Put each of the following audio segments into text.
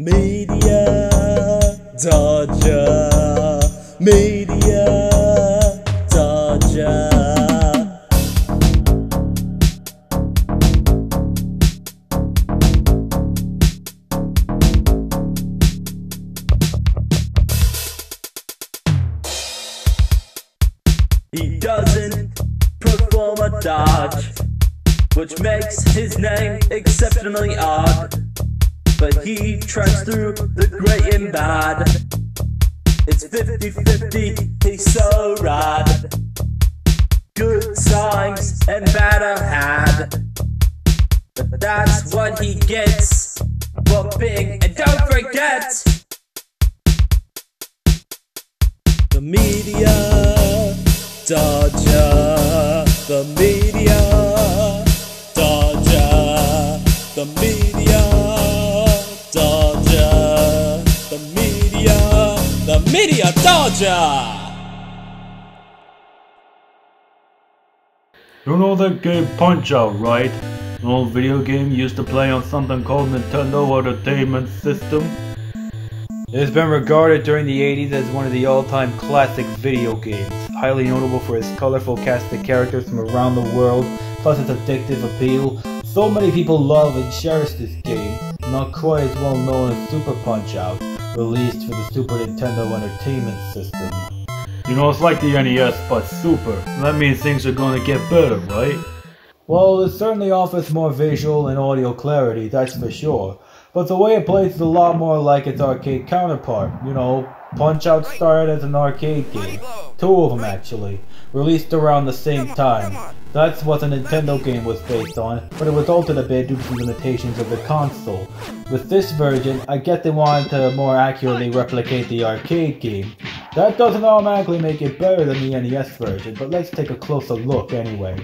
Media Dodger. Media Dodger. He doesn't perform a dodge, which makes his name exceptionally odd. But he trends through the great and bad. It's 50 50, he's so rad. Good times and bad are had. But that's what he gets for being, and don't forget, the media dodger, the media dodger, the media dodger, the media, the media dodger. You know that game Punch Out, right? An old video game used to play on something called Nintendo Entertainment System. It has been regarded during the 80s as one of the all-time classic video games, highly notable for its colorful cast of characters from around the world, plus its addictive appeal. So many people love and cherish this game, not quite as well known as Super Punch Out, released for the Super Nintendo Entertainment System. You know, it's like the NES, but super. That means things are gonna get better, right? Well, it certainly offers more visual and audio clarity, that's for sure. But the way it plays is a lot more like its arcade counterpart. You know, Punch Out started as an arcade game. Two of them actually. Released around the same time. That's what the Nintendo game was based on, but it was altered a bit due to the limitations of the console. With this version, I get they wanted to more accurately replicate the arcade game. That doesn't automatically make it better than the NES version, but let's take a closer look anyway.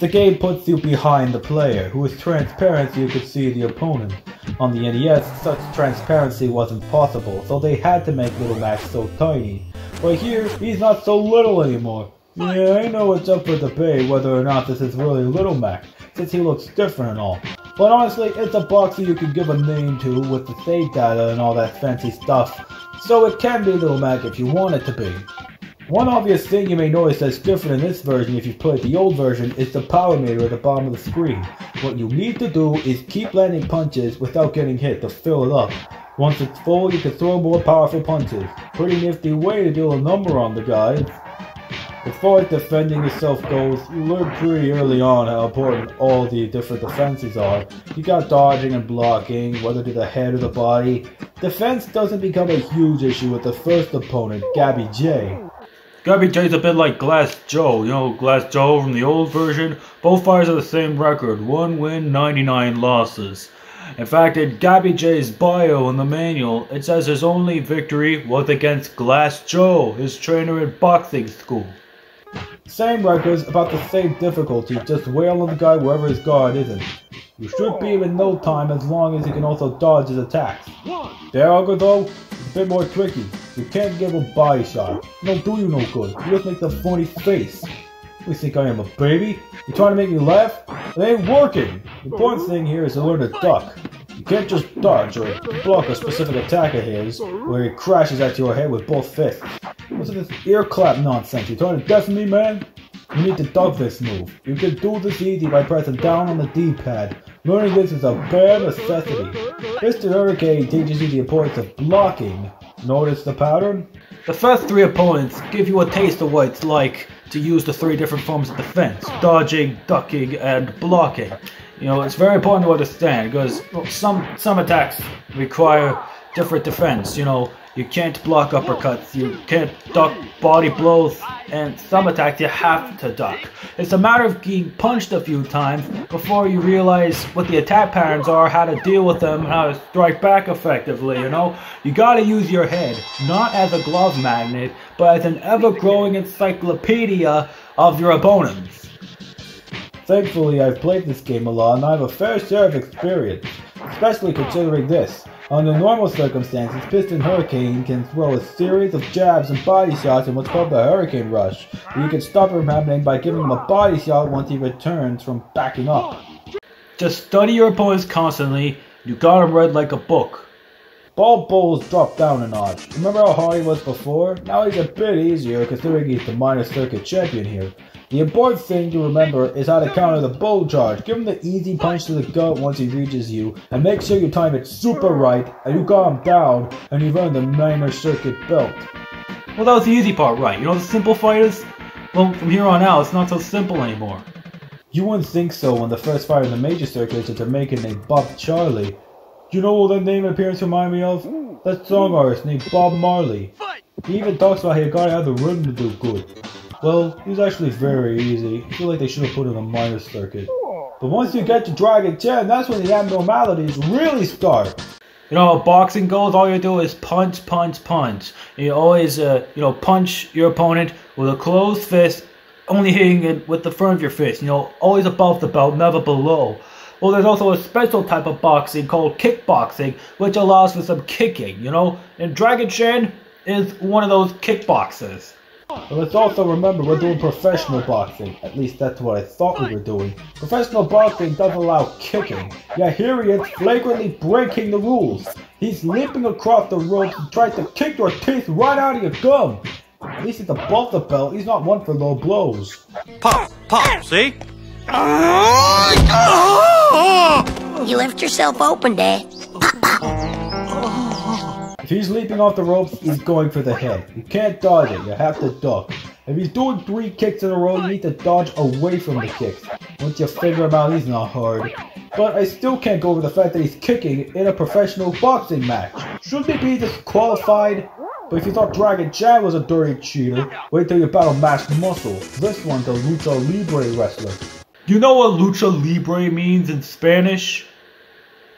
The game puts you behind the player, who is transparent so you could see the opponent. On the NES, such transparency wasn't possible, so they had to make Little Mac so tiny. But here, he's not so little anymore. Yeah, I know it's up for debate whether or not this is really Little Mac, since he looks different and all. But honestly, it's a box that you can give a name to with the save data and all that fancy stuff. So it can be Little Mac if you want it to be. One obvious thing you may notice that's different in this version if you've played the old version is the power meter at the bottom of the screen. What you need to do is keep landing punches without getting hit to fill it up. Once it's full, you can throw more powerful punches. Pretty nifty way to do a number on the guy. As far as defending yourself goes, you learn pretty early on how important all the different defenses are. You got dodging and blocking, whether to the head or the body. Defense doesn't become a huge issue with the first opponent, Gabby Jay. Gabby Jay's a bit like Glass Joe, you know, Glass Joe from the old version. Both fighters have the same record, 1 win, 99 losses. In fact, in Gabby Jay's bio in the manual, it says his only victory was against Glass Joe, his trainer at boxing school. Same records, about the same difficulty, just wail on the guy wherever his guard isn't. You should beat him in no time as long as he can also dodge his attacks. Dagger though, it's a bit more tricky. You can't give a body shot. Don't do you no good. You just make the funny face. You think I am a baby? You trying to make me laugh? It ain't working. The important thing here is to learn to duck. You can't just dodge or block a specific attack of his where he crashes at your head with both fists. What's this ear clap nonsense? You trying to deafen me, man? You need to duck this move. You can do this easy by pressing down on the D-pad. Learning this is a bare necessity. Mr. Hurricane teaches you the importance of blocking. Notice the pattern? The first three opponents give you a taste of what it's like to use the three different forms of defense. Dodging, ducking, and blocking. You know, it's very important to understand because some, some attacks require different defense. You know, you can't block uppercuts, you can't duck body blows, and some attacks you have to duck. It's a matter of getting punched a few times before you realize what the attack patterns are, how to deal with them, how to strike back effectively, you know? You gotta use your head, not as a glove magnet, but as an ever-growing encyclopedia of your opponents. Thankfully, I've played this game a lot and I have a fair share of experience, especially considering this. Under normal circumstances, Piston Hurricane can throw a series of jabs and body shots in what's called the Hurricane Rush. You can stop it from happening by giving him a body shot once he returns from backing up. Just study your opponents constantly, you got him read like a book. Bald Bull's dropped down a notch. Remember how hard he was before? Now he's a bit easier considering he's the minor circuit champion here. The important thing to remember is how to counter the bull charge. Give him the easy punch to the gut once he reaches you, and make sure you time it super right, and you got him down, and you've earned the minor circuit belt. Well, that was the easy part, right? You know the simple fighters? Well, from here on out, it's not so simple anymore. You wouldn't think so when the first fighter in the major circuit is a Jamaican named Bob Charlie. You know what that name and appearance remind me of? That song artist named Bob Marley. He even talks about how you gotta have the rhythm to do good. Well, he's actually very easy. I feel like they should have put in a minor circuit. But once you get to Dragon 10, that's when the abnormalities really start. You know boxing goes? All you do is punch, punch, punch. And you always, uh, you know, punch your opponent with a closed fist, only hitting it with the front of your fist. You know, always above the belt, never below. Well, there's also a special type of boxing called kickboxing, which allows for some kicking, you know? And Dragon Chan is one of those kickboxers. But let's also remember we're doing professional boxing. At least that's what I thought we were doing. Professional boxing doesn't allow kicking. Yeah, here he is flagrantly breaking the rules. He's leaping across the ropes and tries to kick your teeth right out of your gum. At least he's above the belt. He's not one for low blows. Pop, pop, see? You left yourself open, Dad. If he's leaping off the ropes, he's going for the head. You can't dodge it, you have to duck. If he's doing three kicks in a row, you need to dodge away from the kicks. Once you figure him out, he's not hard. But I still can't go over the fact that he's kicking in a professional boxing match. Shouldn't he be disqualified? But if you thought Dragon Chan was a dirty cheater, wait till you battle Masked Muscle. This one's a Lucha Libre wrestler. You know what lucha libre means in Spanish?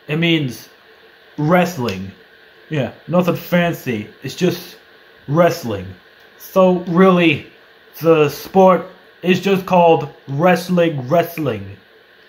It means wrestling. Yeah, nothing fancy. It's just wrestling. So really, the sport is just called wrestling wrestling.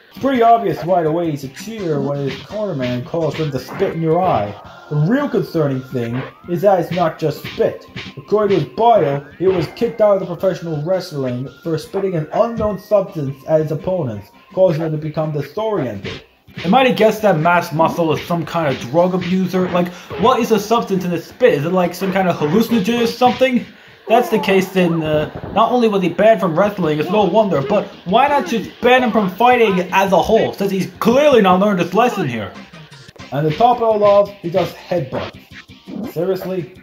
It's pretty obvious right away he's a cheater when his cornerman calls him to spit in your eye. The real concerning thing is that it's not just spit. According to his bio, he was kicked out of the professional wrestling for spitting an unknown substance at his opponents, causing him to become disoriented. I to guess that Masked Muscle is some kind of drug abuser. Like, what is a substance in his spit? Is it like some kind of hallucinogen or something? That's the case, then uh, not only was he banned from wrestling, it's no wonder, but why not just ban him from fighting as a whole, since he's clearly not learned his lesson here? And the top of all love, he does headbutts. Seriously?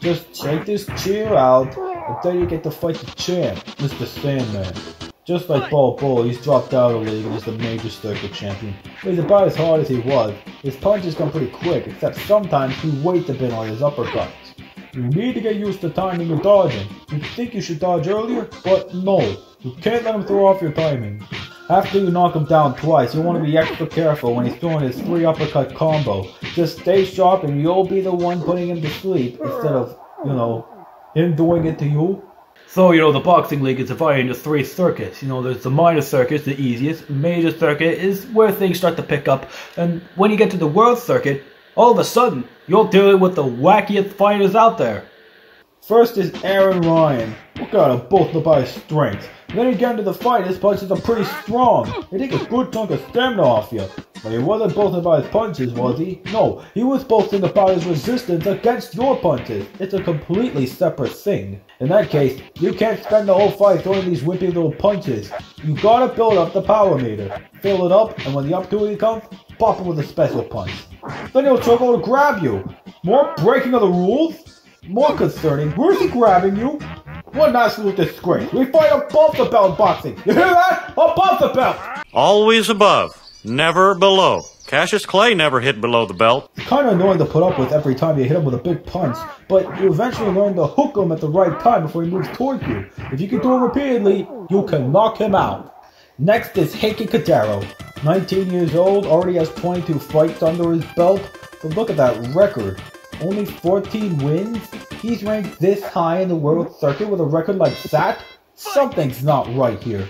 Just take this cheer out, and then you get to fight the champ, Mr. Sandman. Just like Bald Bull, he's dropped out of the league and is the major circuit champion. But he's about as hard as he was. His punches come pretty quick, except sometimes he waits a bit on his uppercuts. You need to get used to timing your dodging. You think you should dodge earlier, but no. You can't let him throw off your timing. After you knock him down twice, you want to be extra careful when he's throwing his three uppercut combo. Just stay sharp and you'll be the one putting him to sleep instead of, you know, him doing it to you. So, you know, the boxing league is divided into three circuits. You know, there's the minor circuit, the easiest. Major circuit is where things start to pick up. And when you get to the world circuit, all of a sudden, you're dealing with the wackiest fighters out there. First is Aran Ryan. Him, both about his strength. Then you get into the fight, his punches are pretty strong. They take a good chunk of stamina off you. But he wasn't boasting about his punches, was he? No, he was boasting about his resistance against your punches. It's a completely separate thing. In that case, you can't spend the whole fight throwing these wimpy little punches. You gotta build up the power meter. Fill it up, and when the opportunity comes, pop him with a special punch. Then he'll struggle to grab you. More breaking of the rules? More concerning, where's he grabbing you? What an absolute disgrace. We fight above the belt in boxing. You hear that? Above the belt. Always above, never below. Cassius Clay never hit below the belt. It's kind of annoying to put up with every time you hit him with a big punch, but you eventually learn to hook him at the right time before he moves towards you. If you can do it repeatedly, you can knock him out. Next is Heike Kagero. 19 years old, already has 22 fights under his belt, but look at that record. Only 14 wins? He's ranked this high in the world circuit with a record like that? Something's not right here.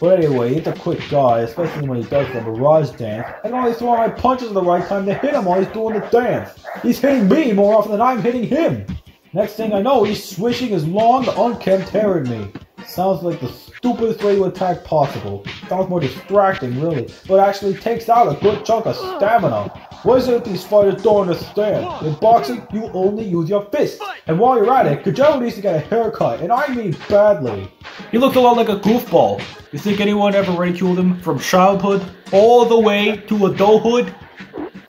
But anyway, he's a quick guy, especially when he does the barrage dance. I can only throw my punches at the right time to hit him while he's doing the dance. He's hitting me more often than I'm hitting him. Next thing I know, he's swishing his long, unkempt hair at me. Sounds like the stupidest way to attack possible. Sounds more distracting, really, but actually takes out a good chunk of stamina. What is it these fighters don't understand? In boxing, you only use your fists. And while you're at it, Kajou needs to get a haircut, and I mean badly. He looked a lot like a goofball. You think anyone ever ridiculed him from childhood all the way to adulthood?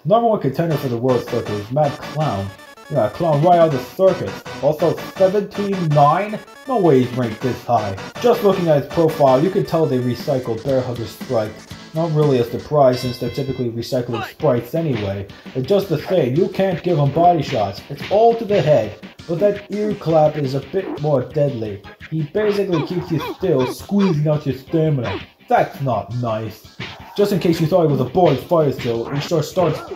Number one contender for the world circuit is Mad Clown. Yeah, Clown right out of the circuit. Also 17-9? No way he's ranked this high. Just looking at his profile, you can tell they recycled Bear Hugger sprites. Not really a surprise since they're typically recycling sprites anyway. But just the thing, you can't give him body shots. It's all to the head. But that ear clap is a bit more deadly. He basically keeps you still, squeezing out your stamina. That's not nice. Just in case you thought he was a boy fire still, he starts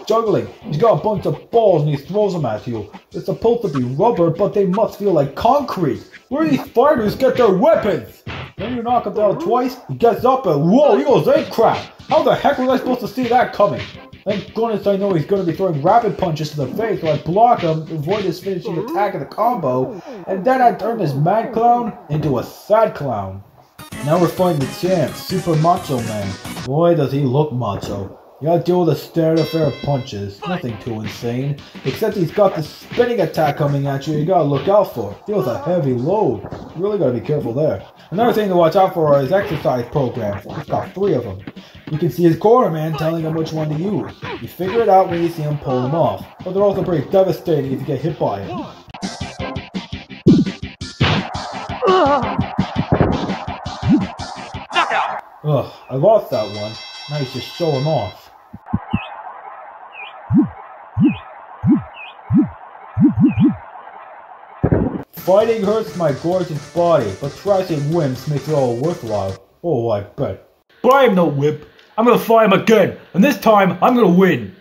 juggling. He's got a bunch of balls and he throws them at you. It's supposed to be rubber, but they must feel like concrete. Where do these fighters get their weapons? Then you knock him down twice, he gets up and whoa, he goes ape crap. How the heck was I supposed to see that coming? Thank goodness I know he's going to be throwing rapid punches to the face, so I block him, avoid his finishing attack of the combo, and then I turn this mad clown into a sad clown. Now we're fighting the champ, Super Macho Man. Boy, does he look macho. You gotta deal with a standard affair of punches. Nothing too insane. Except he's got the spinning attack coming at you you gotta look out for. Deals a heavy load. You really gotta be careful there. Another thing to watch out for are his exercise programs. He's got three of them. You can see his corner man telling him which one to use. You figure it out when you see him pull them off. But they're also pretty devastating if you get hit by it. Ugh, I lost that one. Now he's just show him off. Fighting hurts my gorgeous body, but trashing wimps makes it all worthwhile. Oh, I bet. But I am no whip. I'm gonna fight him again, and this time I'm gonna win.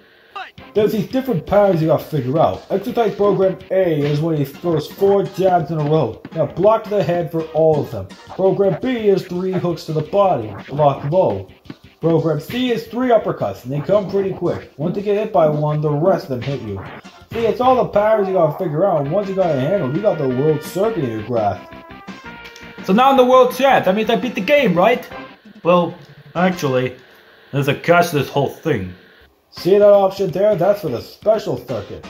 There's these different patterns you gotta figure out. Exercise program A is when he throws four jabs in a row. Now block the head for all of them. Program B is three hooks to the body. Block low. Program C is three uppercuts, and they come pretty quick. Once you get hit by one, the rest of them hit you. See, it's all the patterns you gotta figure out, and once you got it handled, you got the world circuit in your grasp. So now I'm the world champ. That means I beat the game, right? Well, actually, there's a catch to this whole thing. See that option there? That's for the special circuit.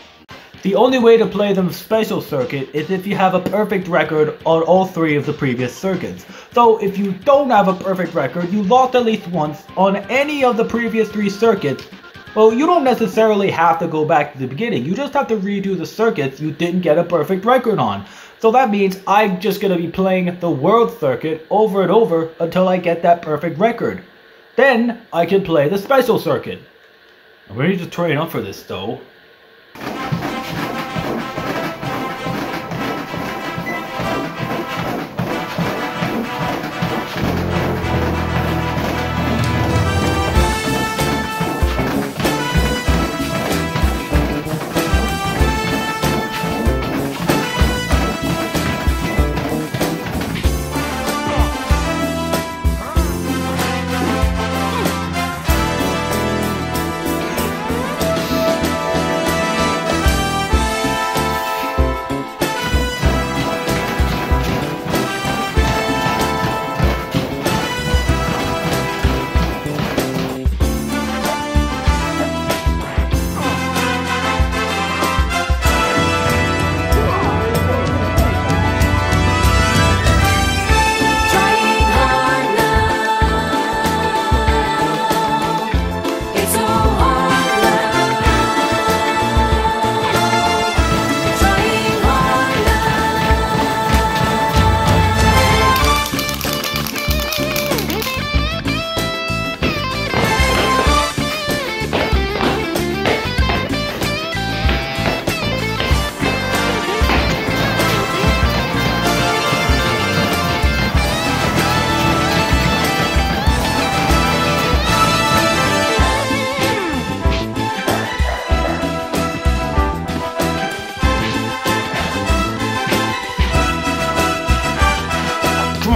The only way to play the special circuit is if you have a perfect record on all three of the previous circuits. So if you don't have a perfect record, you lost at least once on any of the previous three circuits, well, you don't necessarily have to go back to the beginning. You just have to redo the circuits you didn't get a perfect record on. So that means I'm just going to be playing the world circuit over and over until I get that perfect record. Then I can play the special circuit. I'm ready to train up for this though.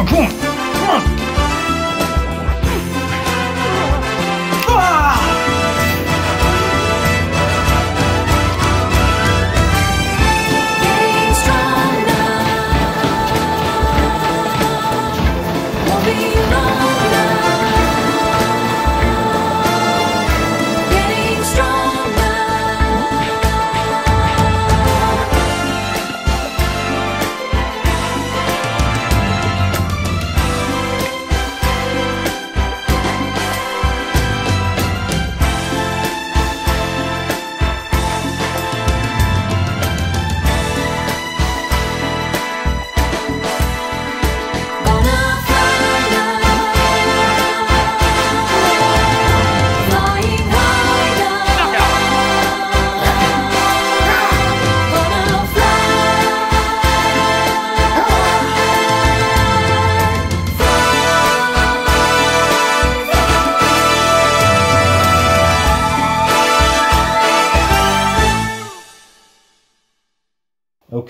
Boom.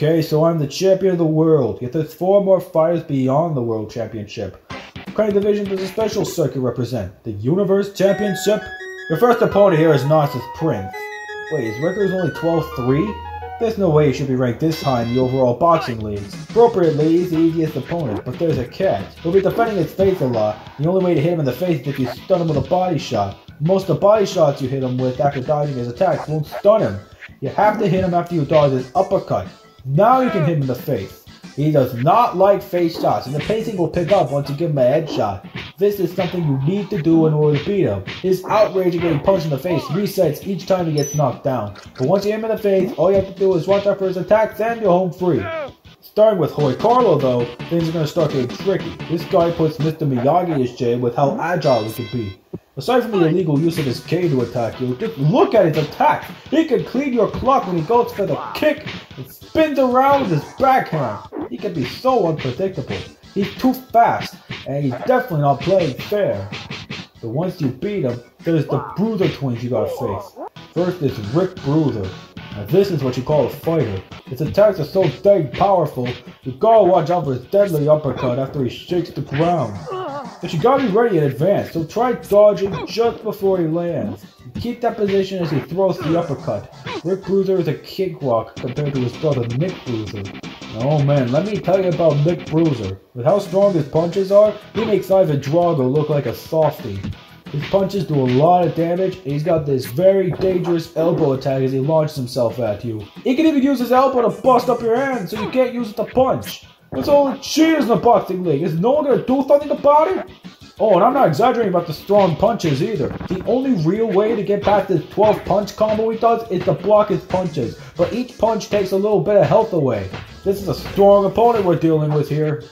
Okay, so I'm the champion of the world, yet there's four more fighters beyond the world championship. What kind of division does a special circuit represent? The universe championship? Your first opponent here is Narcissus Prince. Wait, his record is only 12-3? There's no way he should be ranked this high in the overall boxing leagues. Appropriately, he's the easiest opponent, but there's a catch. He'll be defending his face a lot. The only way to hit him in the face is if you stun him with a body shot. Most of the body shots you hit him with after dodging his attacks won't stun him. You have to hit him after you dodge his uppercut. Now you can hit him in the face. He does not like face shots, and the pacing will pick up once you give him a headshot. This is something you need to do in order to beat him. His outrage at getting punched in the face resets each time he gets knocked down. But once you hit him in the face, all you have to do is watch out for his attacks and you're home free. Starting with Hoy Quarlow though, things are going to start getting tricky. This guy puts Mr. Miyagi in shame with how agile he can be. Aside from the illegal use of his K to attack you, just look at his attack. He can clean your clock when he goes for the kick spins around with his backhand. He can be so unpredictable. He's too fast, and he's definitely not playing fair. But once you beat him, there's the Bruiser twins you gotta face. First is Rick Bruiser. This is what you call a fighter. His attacks are so dang powerful, you gotta watch out for his deadly uppercut after he shakes the ground. But you gotta be ready in advance, so try dodging just before he lands. Keep that position as he throws the uppercut. Rick Bruiser is a cakewalk compared to his brother Nick Bruiser. Oh man, let me tell you about Nick Bruiser. With how strong his punches are, he makes Ivan Drago look like a softie. His punches do a lot of damage, and he's got this very dangerous elbow attack as he launches himself at you. He can even use his elbow to bust up your hand so you can't use it to punch. It's all the cheaters in the boxing league. Is no one gonna do something about it? Oh, and I'm not exaggerating about the strong punches either. The only real way to get past this 12 punch combo he does is to block his punches. But each punch takes a little bit of health away. This is a strong opponent we're dealing with here.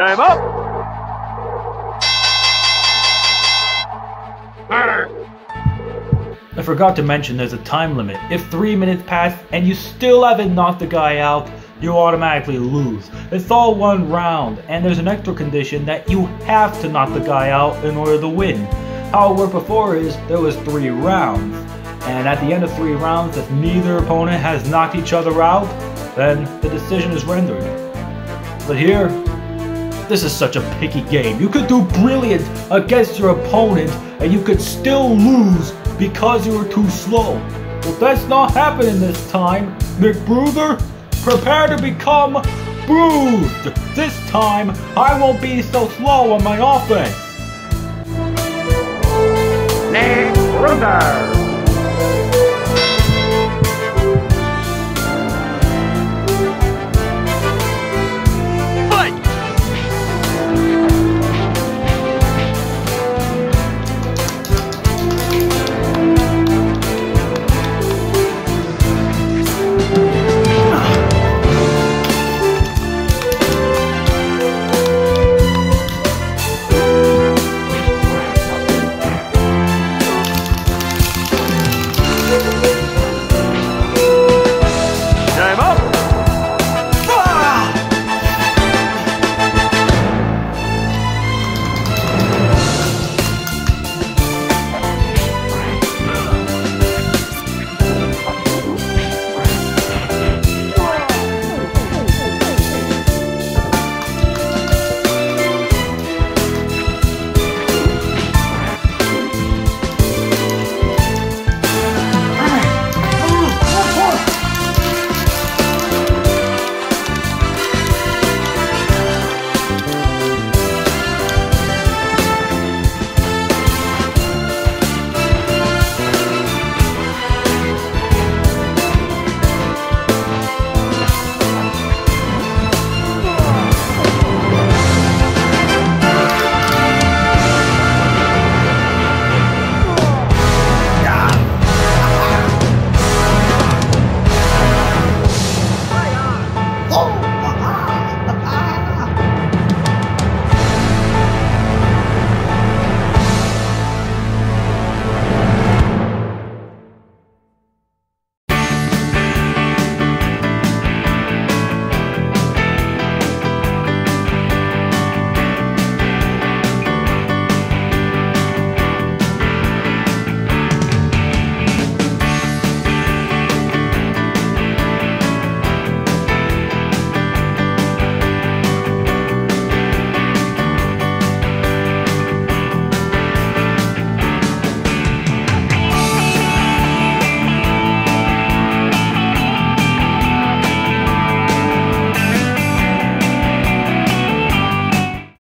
Game up! I forgot to mention there's a time limit. If 3 minutes pass and you still haven't knocked the guy out, you automatically lose. It's all one round, and there's an extra condition that you have to knock the guy out in order to win. How it worked before is there was 3 rounds, and at the end of 3 rounds, if neither opponent has knocked each other out, then the decision is rendered. But here, this is such a picky game. You could do brilliant against your opponent and you could still lose because you were too slow. But that's not happening this time. Nick Bruiser, prepare to become bruised. This time, I won't be so slow on my offense. Bruiser!